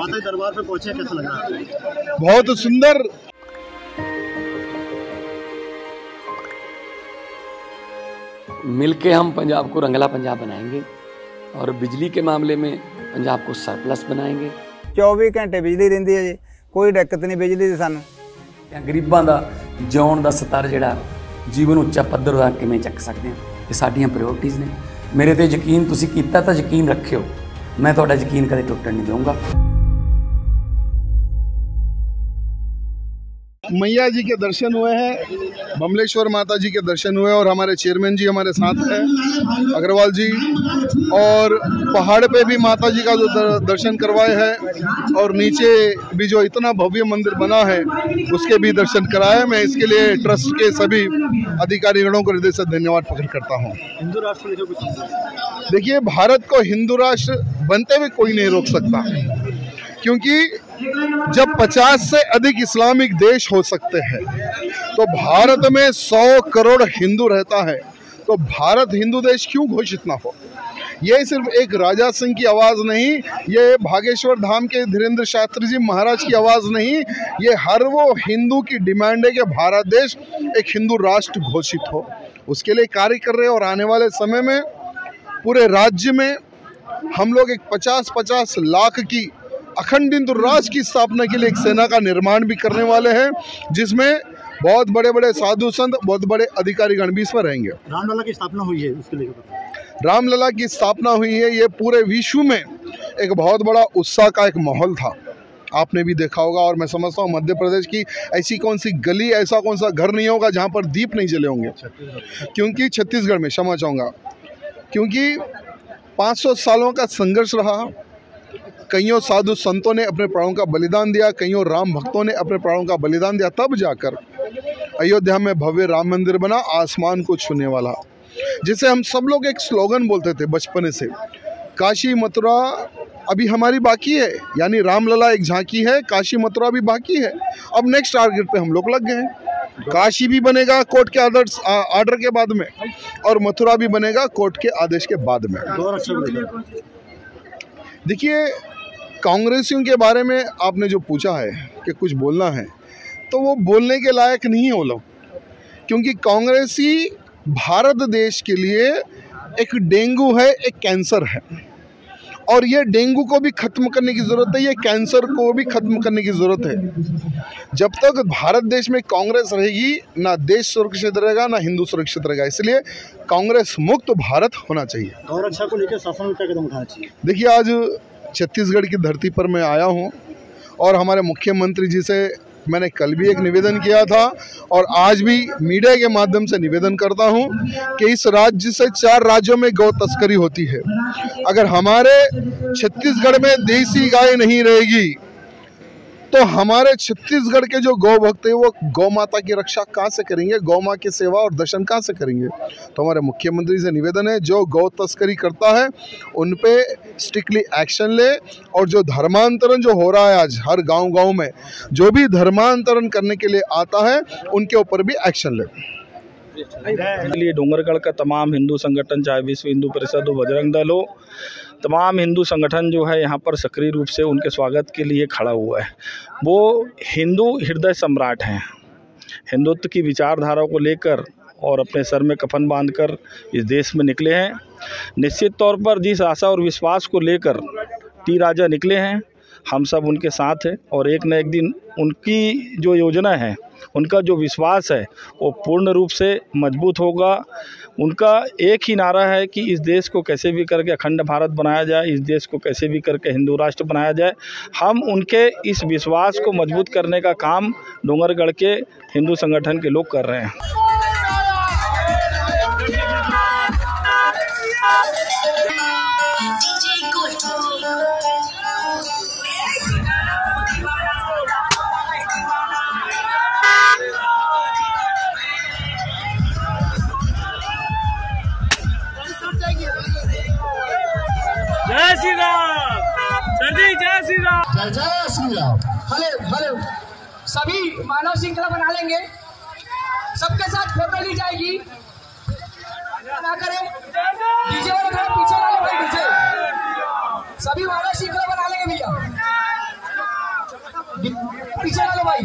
माता के दरबार पे पहुंचे कैसा लग रहा है बहुत सुंदर मिलके हम पंजाब को रंगला पंजाब बनाएंगे और बिजली के मामले में पंजाब को सरप्लस बनाएंगे 24 ਘੰਟੇ ਬਿਜਲੀ ਰਹਿੰਦੀ ਹੈ ਜੀ ਕੋਈ ਦਿੱਕਤ ਨਹੀਂ ਬਿਜਲੀ ਦੀ ਸਾਨੂੰ ਜਾਂ ਗਰੀਬਾਂ ਦਾ ਜਿਉਣ ਦਾ ਸਤਰ ਜਿਹੜਾ ਜੀਵਨ ਉੱਚਾ ਪੱਧਰ ਦਾ ਕਿਵੇਂ ਚੱਕ ਸਕਦੇ ਹਾਂ ਇਹ ਸਾਡੀਆਂ ਪ੍ਰਾਇੋਰਟੀਆਂ ਨੇ ਮੇਰੇ ਤੇ ਯਕੀਨ ਤੁਸੀਂ ਕੀਤਾ ਤਾਂ ਯਕੀਨ ਰੱਖਿਓ ਮੈਂ ਤੁਹਾਡਾ ਯਕੀਨ ਕਦੇ ਟੁੱਟਣ ਨਹੀਂ ਦਊਂਗਾ मैया जी के दर्शन हुए हैं बमलेश्वर माता जी के दर्शन हुए और हमारे चेयरमैन जी हमारे साथ हैं अग्रवाल जी। और पहाड़ पे भी माता जी का जो दर्शन करवाए हैं और नीचे भी जो इतना भव्य मंदिर बना है उसके भी दर्शन कराए। मैं इसके लिए ट्रस्ट के सभी अधिकारीगणों को हृदय से धन्यवाद प्रकट करता हूँ। हिंदू राष्ट्र। देखिए भारत को हिंदू राष्ट्र बनते हुए कोई नहीं रोक सकता। क्योंकि जब 50 से अधिक इस्लामिक देश हो सकते हैं तो भारत में 100 करोड़ हिंदू रहता है तो भारत हिंदू देश क्यों घोषित ना हो? ये सिर्फ़ एक राजा सिंह की आवाज़ नहीं, ये भागेश्वर धाम के धीरेन्द्र शास्त्री जी महाराज की आवाज़ नहीं, ये हर वो हिंदू की डिमांड है कि भारत देश एक हिंदू राष्ट्र घोषित हो। उसके लिए कार्य कर रहे हैं और आने वाले समय में पूरे राज्य में हम लोग एक पचास पचास लाख की अखंड हिंदू राष्ट्र की स्थापना के लिए एक सेना का निर्माण भी करने वाले हैं जिसमें बहुत बड़े बड़े साधु संत बहुत बड़े अधिकारी गण भी इसमें रहेंगे। रामलला की स्थापना हुई है उसके बताइए। रामलला की स्थापना हुई है ये पूरे विश्व में एक बहुत बड़ा उत्साह का एक माहौल था। आपने भी देखा होगा और मैं समझता हूँ मध्य प्रदेश की ऐसी कौन सी गली ऐसा कौन सा घर नहीं होगा जहाँ पर दीप नहीं जले होंगे। क्योंकि छत्तीसगढ़ में क्षमा चाहूँगा क्योंकि 500 सालों का संघर्ष रहा कईयों साधु संतों ने अपने प्राणों का बलिदान दिया, कईयों राम भक्तों ने अपने प्राणों का बलिदान दिया, तब जाकर अयोध्या में भव्य राम मंदिर बना, आसमान को छूने वाला। जिसे हम सब लोग एक स्लोगन बोलते थे बचपन से। काशी मथुरा अभी हमारी बाकी है, यानी रामलला एक झांकी है, काशी मथुरा भी बाकी है। अब नेक्स्ट टारगेट पे हम लोग लग गए काशी भी बनेगा कोर्ट के आदर्श आर्डर के बाद में, और मथुरा भी बनेगा कोर्ट के आदेश के बाद में। देखिए कांग्रेसियों के बारे में आपने जो पूछा है कि कुछ बोलना है तो वो बोलने के लायक नहीं हो लोग। क्योंकि कांग्रेसी भारत देश के लिए एक डेंगू है एक कैंसर है। और ये डेंगू को भी खत्म करने की ज़रूरत है ये कैंसर को भी खत्म करने की ज़रूरत है। जब तक भारत देश में कांग्रेस रहेगी ना देश सुरक्षित रहेगा ना हिंदू सुरक्षित रहेगा। इसलिए कांग्रेस मुक्त भारत होना चाहिए। गौ रक्षा को लेकर शासन में क्या कदम उठाना चाहिए देखिए आज छत्तीसगढ़ की धरती पर मैं आया हूँ और हमारे मुख्यमंत्री जी से मैंने कल भी एक निवेदन किया था और आज भी मीडिया के माध्यम से निवेदन करता हूँ कि इस राज्य से चार राज्यों में गौ तस्करी होती है। अगर हमारे छत्तीसगढ़ में देसी गाय नहीं रहेगी तो हमारे छत्तीसगढ़ के जो गौ भक्त है, वो गौ माता की रक्षा कहाँ से करेंगे? गौ माँ की सेवा और दर्शन कहाँ से करेंगे? तो हमारे मुख्यमंत्री से निवेदन है, जो गौ तस्करी करता है, उन पे स्ट्रिक्टली एक्शन ले, और जो धर्मांतरण जो हो रहा है आज हर गाँव गाँव में, जो भी धर्मांतरण करने के लिए आता है, उनके ऊपर भी एक्शन ले। लिए डोंगरगढ़ का तमाम हिंदू संगठन, चाहे विश्व हिंदू परिषद हो, बजरंग दल हो, तमाम हिंदू संगठन जो है यहाँ पर सक्रिय रूप से उनके स्वागत के लिए खड़ा हुआ है। वो हिंदू हृदय सम्राट हैं। हिंदुत्व की विचारधारा को लेकर और अपने सर में कफन बांधकर इस देश में निकले हैं। निश्चित तौर पर जिस आशा और विश्वास को लेकर टी राजा निकले हैं हम सब उनके साथ हैं और एक न एक दिन उनकी जो योजना है, उनका जो विश्वास है, वो पूर्ण रूप से मज़बूत होगा। उनका एक ही नारा है कि इस देश को कैसे भी करके अखंड भारत बनाया जाए, इस देश को कैसे भी करके हिंदू राष्ट्र बनाया जाए। हम उनके इस विश्वास को मज़बूत करने का काम डोंगरगढ़ के हिंदू संगठन के लोग कर रहे हैं। जय श्री राम हरे हरे सभी मानव श्रृंखला बना लेंगे। सबके साथ फ़ोटो ली जाएगी। ना करें। डीजे वाले थोड़ा पीछे वाले भाई डीजे सभी मानव श्रृंखला बना लेंगे भैया। पीछे वाले भाई।